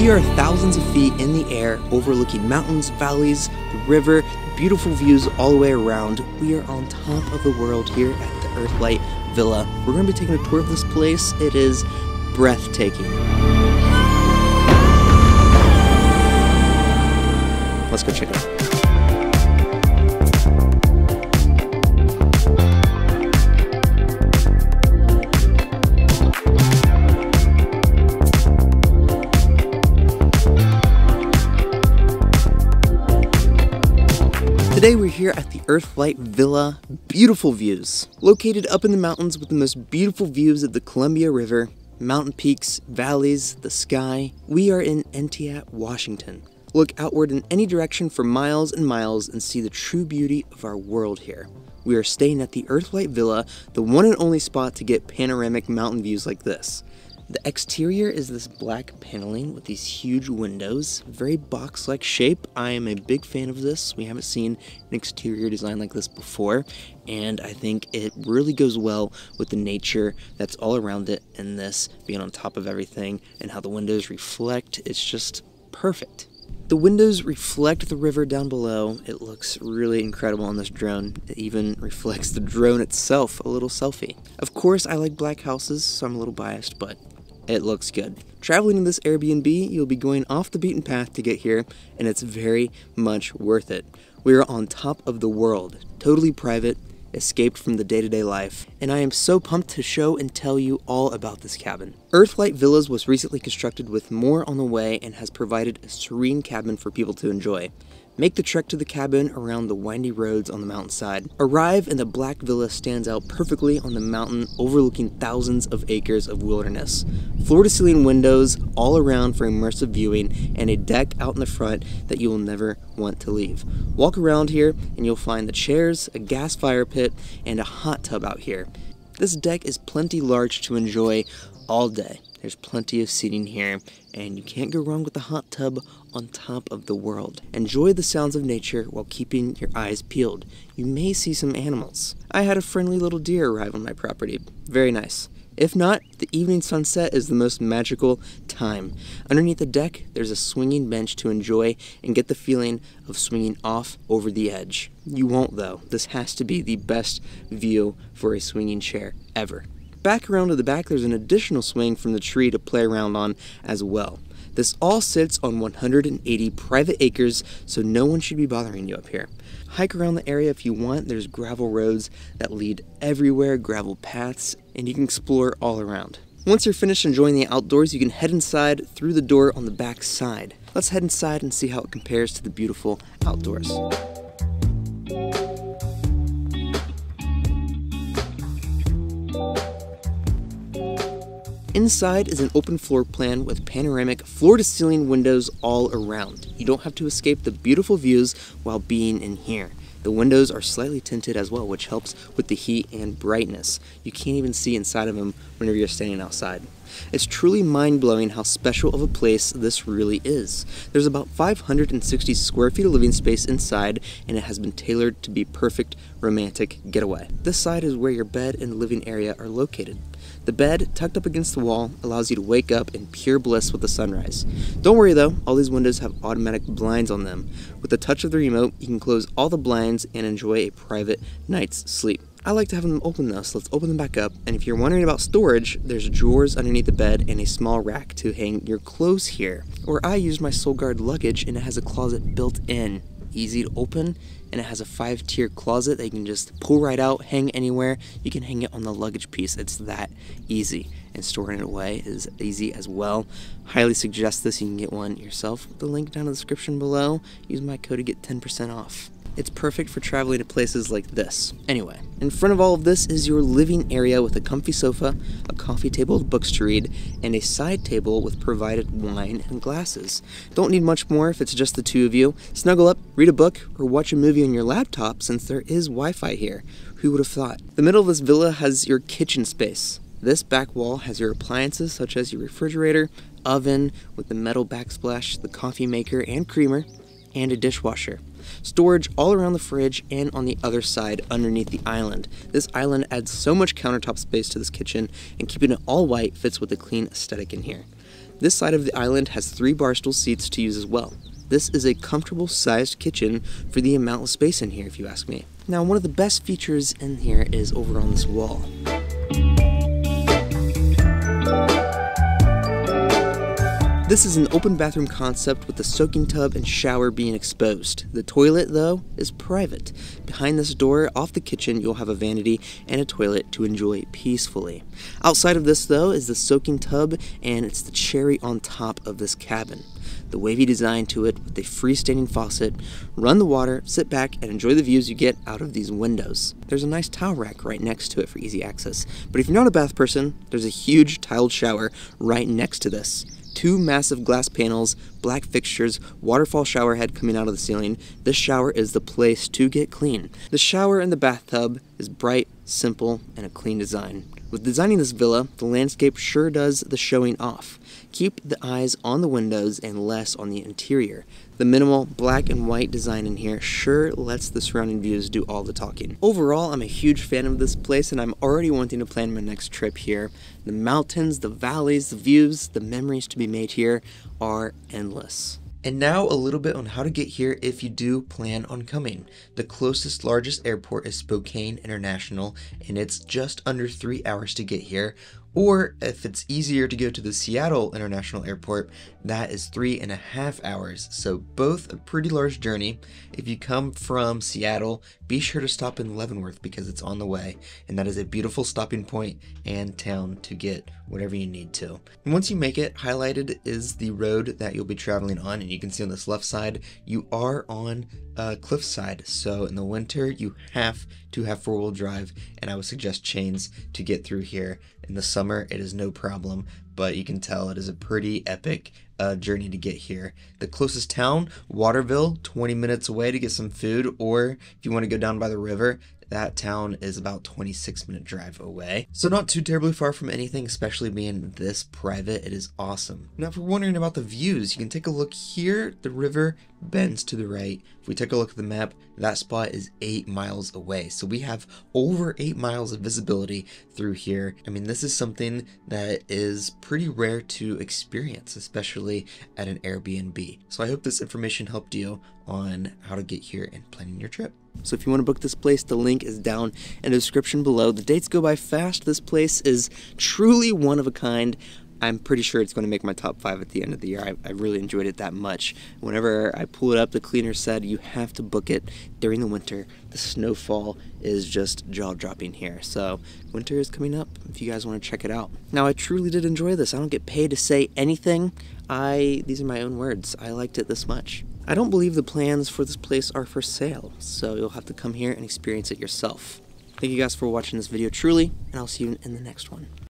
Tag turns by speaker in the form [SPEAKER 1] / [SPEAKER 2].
[SPEAKER 1] We are thousands of feet in the air, overlooking mountains, valleys, the river, beautiful views all the way around. We are on top of the world here at the Earthlight Villa. We're going to be taking a tour of this place. It is breathtaking. Let's go check it out. Today we're here at the Earthlight Villa. Beautiful views. Located up in the mountains with the most beautiful views of the Columbia River, mountain peaks, valleys, the sky. We are in Entiat, Washington. Look outward in any direction for miles and miles and see the true beauty of our world here. We are staying at the Earthlight Villa, the one and only spot to get panoramic mountain views like this. The exterior is this black paneling with these huge windows, very box-like shape. I am a big fan of this. We haven't seen an exterior design like this before, and I think it really goes well with the nature that's all around it and this being on top of everything and how the windows reflect. It's just perfect. The windows reflect the river down below. It looks really incredible on this drone. It even reflects the drone itself, a little selfie. Of course, I like black houses, so I'm a little biased, but it looks good. Traveling in this Airbnb, you'll be going off the beaten path to get here, and it's very much worth it. We are on top of the world, totally private, escaped from the day to day life, and I am so pumped to show and tell you all about this cabin. Earthlight Villas was recently constructed with more on the way and has provided a serene cabin for people to enjoy. Make the trek to the cabin around the windy roads on the mountainside. Arrive and the Black Villa stands out perfectly on the mountain overlooking thousands of acres of wilderness. Floor to ceiling windows all around for immersive viewing and a deck out in the front that you will never want to leave. Walk around here and you'll find the chairs, a gas fire pit, and a hot tub out here. This deck is plenty large to enjoy all day. There's plenty of seating here, and you can't go wrong with the hot tub on top of the world. Enjoy the sounds of nature while keeping your eyes peeled. You may see some animals. I had a friendly little deer arrive on my property. Very nice. If not, the evening sunset is the most magical time. Underneath the deck, there's a swinging bench to enjoy and get the feeling of swinging off over the edge. You won't, though. This has to be the best view for a swinging chair ever. Back around to the back, there's an additional swing from the tree to play around on as well. This all sits on 180 private acres, so no one should be bothering you up here. Hike around the area if you want. There's gravel roads that lead everywhere, gravel paths, and you can explore all around. Once you're finished enjoying the outdoors, you can head inside through the door on the back side. Let's head inside and see how it compares to the beautiful outdoors. Inside is an open floor plan with panoramic floor to ceiling windows all around. You don't have to escape the beautiful views while being in here. The windows are slightly tinted as well, which helps with the heat and brightness. You can't even see inside of them whenever you're standing outside. It's truly mind-blowing how special of a place this really is. There's about 560 square feet of living space inside, and it has been tailored to be perfect romantic getaway. This side is where your bed and living area are located. The bed, tucked up against the wall, allows you to wake up in pure bliss with the sunrise. Don't worry though, all these windows have automatic blinds on them. With the touch of the remote, you can close all the blinds and enjoy a private night's sleep. I like to have them open though, so let's open them back up. And if you're wondering about storage, there's drawers underneath the bed and a small rack to hang your clothes here. Or I use my Solgaard luggage and it has a closet built in easy to open and it has a five tier closet that you can just pull right out, hang anywhere. You can hang it on the luggage piece. It's that easy. And storing it away is easy as well. Highly suggest this. You can get one yourself. The link down in the description below. Use my code to get 10% off. It's perfect for traveling to places like this. Anyway, in front of all of this is your living area with a comfy sofa, a coffee table with books to read, and a side table with provided wine and glasses. Don't need much more if it's just the two of you. Snuggle up, read a book, or watch a movie on your laptop since there is Wi-Fi here. Who would have thought? The middle of this villa has your kitchen space. This back wall has your appliances such as your refrigerator, oven with the metal backsplash, the coffee maker and creamer, and a dishwasher. Storage all around the fridge and on the other side underneath the island. This island adds so much countertop space to this kitchen and keeping it all white fits with the clean aesthetic in here. This side of the island has three barstool seats to use as well. This is a comfortable sized kitchen for the amount of space in here, if you ask me. Now, one of the best features in here is over on this wall. This is an open bathroom concept with the soaking tub and shower being exposed. The toilet, though, is private. Behind this door, off the kitchen, you'll have a vanity and a toilet to enjoy peacefully. Outside of this, though, is the soaking tub, and it's the cherry on top of this cabin. The wavy design to it with a freestanding faucet, run the water, sit back, and enjoy the views you get out of these windows. There's a nice towel rack right next to it for easy access, but if you're not a bath person, there's a huge tiled shower right next to this two massive glass panels, black fixtures, waterfall shower head coming out of the ceiling. This shower is the place to get clean. The shower in the bathtub is bright, simple, and a clean design. With designing this villa, the landscape sure does the showing off. Keep the eyes on the windows and less on the interior. The minimal black and white design in here sure lets the surrounding views do all the talking. Overall, I'm a huge fan of this place and I'm already wanting to plan my next trip here. The mountains, the valleys, the views, the memories to be made here are endless. And now a little bit on how to get here if you do plan on coming. The closest largest airport is Spokane International and it's just under three hours to get here. Or if it's easier to go to the Seattle International Airport, that is three and a half hours. So both a pretty large journey. If you come from Seattle, be sure to stop in Leavenworth because it's on the way. And that is a beautiful stopping point and town to get whatever you need to. And once you make it, highlighted is the road that you'll be traveling on. And you can see on this left side, you are on uh, cliffside. So in the winter, you have to have four wheel drive, and I would suggest chains to get through here. In the summer, it is no problem, but you can tell it is a pretty epic uh, journey to get here. The closest town, Waterville, 20 minutes away to get some food, or if you want to go down by the river, that town is about 26 minute drive away. So not too terribly far from anything, especially being this private. It is awesome. Now if we're wondering about the views, you can take a look here. The river bends to the right. If we take a look at the map, that spot is eight miles away. So we have over eight miles of visibility through here. I mean, this is something that is pretty rare to experience, especially at an Airbnb. So I hope this information helped you on how to get here and planning your trip. So if you want to book this place, the link is down in the description below. The dates go by fast. This place is truly one of a kind. I'm pretty sure it's going to make my top five at the end of the year. I, I, really enjoyed it that much. Whenever I pull it up, the cleaner said you have to book it during the winter. The snowfall is just jaw dropping here. So, winter is coming up if you guys want to check it out. Now, I truly did enjoy this. I don't get paid to say anything. I these are my own words. I liked it this much. I don't believe the plans for this place are for sale, so you'll have to come here and experience it yourself. Thank you guys for watching this video truly, and I'll see you in the next one.